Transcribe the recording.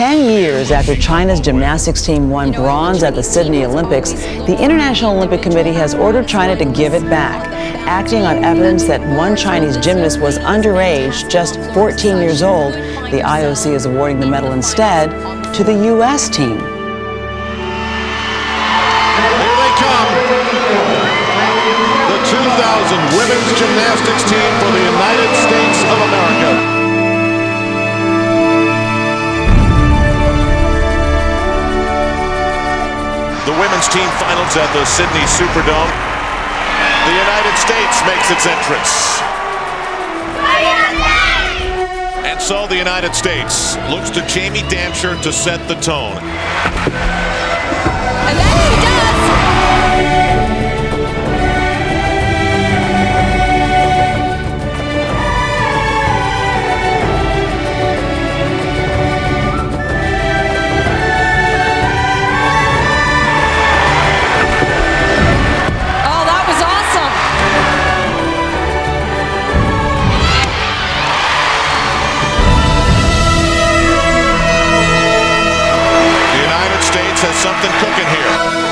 Ten years after China's gymnastics team won bronze at the Sydney Olympics, the International Olympic Committee has ordered China to give it back, acting on evidence that one Chinese gymnast was underage, just 14 years old. The IOC is awarding the medal instead to the U.S. team. Here they come. The 2000 women's gymnastics team for the United States of America. Women's team finals at the Sydney Superdome. The United States makes its entrance. And so the United States looks to Jamie Dantzscher to set the tone. Has something cooking here.